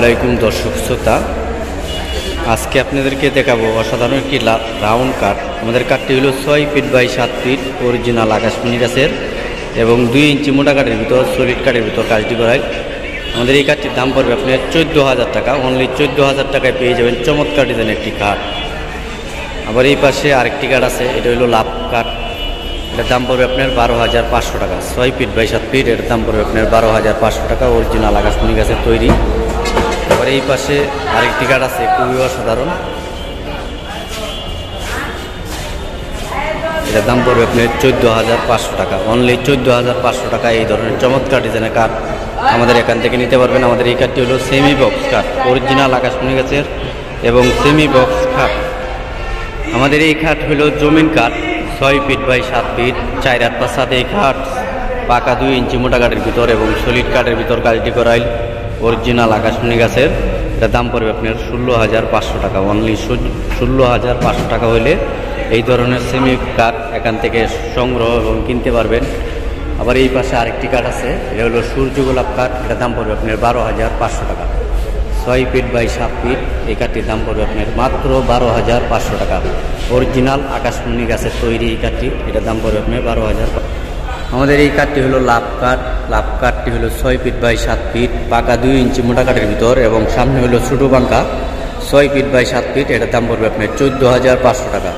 আলাইকুম দর্শক শ্রোতা। আজকে আপনাদেরকে দেখাবো অসাধারণ একটি রাউন্ড কাঠ আমাদের কাঠটি হলো ছয় ফিট বাই সাত ফিট অরিজিনাল আকাশমণি গাছের এবং দুই ইঞ্চি মোটা কাঠের ভিতর সলিড কাঠের ভিতর কাজটি করায় আমাদের এই কাঠটির দাম পড়বে আপনার চোদ্দ হাজার টাকা। অনলি চোদ্দ হাজার টাকায় পেয়ে যাবেন চমৎকার ডিজাইনের একটি কাঠ আবার এই পাশে আরেকটি কাঠ আছে, এটা হলো লাভ কাঠ এটার দাম পড়বে আপনার বারো হাজার পাঁচশো টাকা। ছয় ফিট বাই সাত ফিট এটার দাম পড়বে আপনার বারো হাজার পাঁচশো টাকা। অরিজিনাল আকাশমণি গাছের তৈরি। আবার এই পাশে আরেকটি কাঠ আছে, খুবই অসাধারণ। এটার দাম পড়বে আপনার চোদ্দ হাজার পাঁচশো টাকা। অনলি চোদ্দ হাজার পাঁচশো টাকা এই ধরনের চমৎকার ডিজাইনের কাঠ আমাদের এখান থেকে নিতে পারবেন। আমাদের এই কাঠটি হলো সেমি বক্স কাঠ অরিজিনাল আকাশমণি গাছের এবং সেমি বক্স কাঠ আমাদের এই খাট হলো জমিন কাঠ ছয় ফিট বাই সাত ফিট চার আট পাঁচ সাত এই খাট পাকা দুই ইঞ্চি মোটা কাঠের ভিতর এবং সলিড কাঠের ভিতর কাজটি করাইল অরিজিনাল আকাশমণি গাছের। এটা দাম পড়বে আপনার ষোলো হাজার পাঁচশো টাকা। অনলি ষোলো হাজার পাঁচশো টাকা হলে এই ধরনের সেমি কাঠ এখান থেকে সংগ্রহ এবং কিনতে পারবেন। আবার এই পাশে আরেকটি কাঠ আছে, এটা হলো সূর্য গোলাপ কাঠ এটা দাম পড়বে আপনার বারো হাজার পাঁচশো টাকা। ছয় ফিট বাই সাত ফিট এই কাঠটির দাম পড়বে আপনার মাত্র বারো হাজার পাঁচশো টাকা। অরিজিনাল আকাশমণি গাছের তৈরি এই কাঠটি এটার দাম পড়বে আপনার বারো হাজার আমাদের এই কাঠটি হলো লাভ কাঠ। লাভ কাঠটি হলো ছয় ফিট বাই সাত ফিট পাকা দুই ইঞ্চি মোটা কাঠের ভিতর এবং সামনে হলো ছোটো বাঙ্কা ছয় ফিট বাই সাত ফিট। এটার দাম পড়বে আপনার চোদ্দ হাজার পাঁচশো টাকা।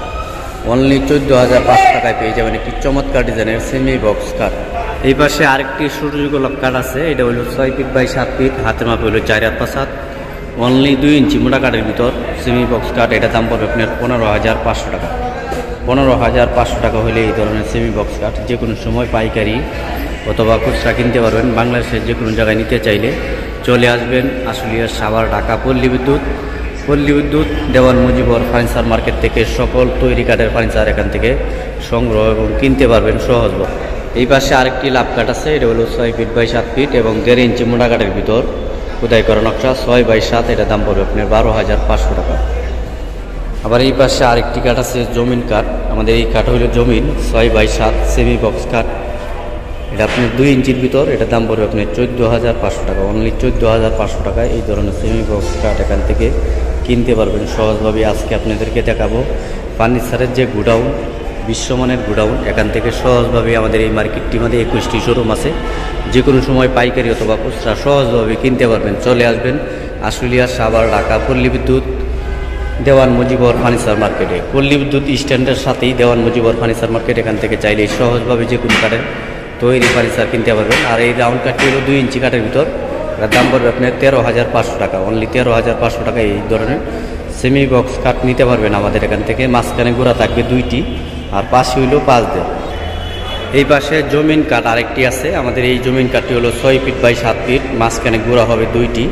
অনলি চোদ্দ হাজার পাঁচশো টাকায় পেয়ে যাবেন একটি চমৎকার ডিজাইনের সেমি বক্স কাঠ। এই পাশে আরেকটি সূর্য গোলাপ কাঠ আছে, এটা হলো ছয় ফিট বাই সাত ফিট হাতের মাপে হলো চার হাত পাঁচ হাত। অনলি দুই ইঞ্চি মোটা কাঠের ভিতর সেমি বক্স কাঠ এটা দাম পড়বে আপনার পনেরো হাজার পাঁচশো টাকা। পনেরো হাজার পাঁচশো টাকা হলে এই ধরনের সেমি বক্স কাঠ যে কোনো সময় পাইকারি অথবা খুচরা কিনতে পারবেন। বাংলাদেশের যে কোনো জায়গায় নিতে চাইলে চলে আসবেন আশুলিয়ার সাভার, ঢাকা পল্লী বিদ্যুৎ। পল্লী বিদ্যুৎ, দেওয়ান মুজিবর ফার্নিচার মার্কেট থেকে সকল তৈরি কাঠের ফার্নিচার এখান থেকে সংগ্রহ এবং কিনতে পারবেন সহজ এই পাশে আরেকটি লাভ কাঠ আছে, এটা হলো ছয় ফিট বাই সাত ফিট এবং দেড় ইঞ্চি মোটা কাঠের ভিতর। খোদাই করা নকশা, ছয় বাই সাত, এটা দাম পড়বে আপনার বারো হাজার পাঁচশো টাকা। আবার এই পাশে আরেকটি কাঠ আছে, জমিন কাঠ। আমাদের এই কাঠ হলো জমিন, ছয় বাই সাত সেমি বক্স কাঠ। এটা আপনি দুই ইঞ্চির ভিতর এটা দাম পড়বে আপনার চোদ্দ হাজার পাঁচশো টাকা। অনলি চোদ্দ হাজার পাঁচশো টাকা এই ধরনের সেমি বক্স কাঠ এখান থেকে কিনতে পারবেন সহজভাবে। আজকে আপনাদেরকে দেখাবো ফার্নিচারের যে গুডাউন, বিশ্বমানের গুডাউন। এখান থেকে সহজভাবে আমাদের এই মার্কেটটি মধ্যে একুশটি শোরুম আছে। যে কোনো সময় পাইকারি অথবা খুচরা সহজভাবে কিনতে পারবেন। চলে আসবেন আশুলিয়া, সাভার, ঢাকা, পল্লী বিদ্যুৎ। দেওয়ান মুজিবর ফার্নিচার মার্কেটে পল্লী বিদ্যুৎ স্ট্যান্ডের সাথেই দেওয়ান মুজিবর ফার্নিচার মার্কেট এখান থেকে চাইলে সহজভাবে যে কোনো কাঠের তৈরি ফার্নিচার কিনতে পারবেন। আর এই রাউন্ড কাঠটি হলো দুই ইঞ্চি কাঠের ভিতর। দাম পড়বে আপনার তেরো হাজার পাঁচশো টাকা। অনলি তেরো হাজার পাঁচশো টাকা এই ধরনের সেমি বক্স কাঠ নিতে পারবেন আমাদের এখান থেকে। মাঝখানে গোড়া থাকবে দুইটি আর পাশে হইল পাঁচ দেড় এই পাশে জমিন কাঠ আরেকটি আছে। আমাদের এই জমিন কাঠটি হলো ছয় ফিট বাই সাত ফিট। মাঝখানে গোড়া হবে দুইটি।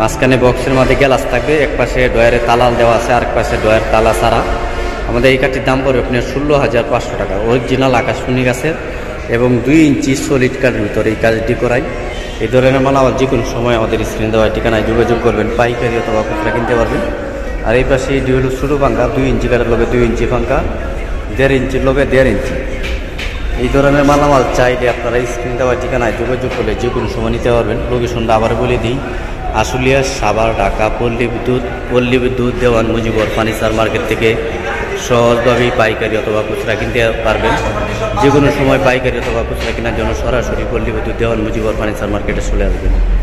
মাঝখানে বক্সের মধ্যে গ্যালাস থাকবে, এক পাশে ডয়ারে তালাল দেওয়া আছে, আরেক পাশে ডয়ার তালা ছাড়া। আমাদের এই কাঠটির দাম পড়বে আপনার ষোলো হাজার পাঁচশো টাকা অরিজিনাল আকাশমণি গাছের এবং দুই ইঞ্চি সলিড কাঠের ভিতরে এই কাজটি করাই। এই ধরনের মাল আবার যে কোনো সময় আমাদের স্ক্রিন দেওয়া ঠিকানায় যোগাযোগ করবেন, পাইকারি অথবা খুচরা কিনতে পারবেন। আর এই পাশে এটি হলো ছোটো পাঙ্কা দুই ইঞ্চি কাঠের লগে দুই ইঞ্চি পাঙ্কা দেড় ইঞ্চির লগে দেড় ইঞ্চি। এই ধরনের মালামাল চাইলে আপনারা স্ক্রিন দেওয়া ঠিকানায় যোগাযোগ করলে যে কোনো সময় নিতে পারবেন। লোকেশনটা আবার বলে দিই আশুলিয়া, সাভার, ঢাকা, পল্লী বিদ্যুৎ পল্লী বিদ্যুৎ, দেওয়ান, মুজিবর ফার্নিচার মার্কেট থেকে সহজভাবেই পাইকারি অথবা খুচরা কিনতে পারবেন। যে কোনো সময় পাইকারি অথবা খুচরা কেনার জন্য সরাসরি পল্লী বিদ্যুৎ, দেওয়ান, মুজিবর ফার্নিচার মার্কেটে চলে আসবেন।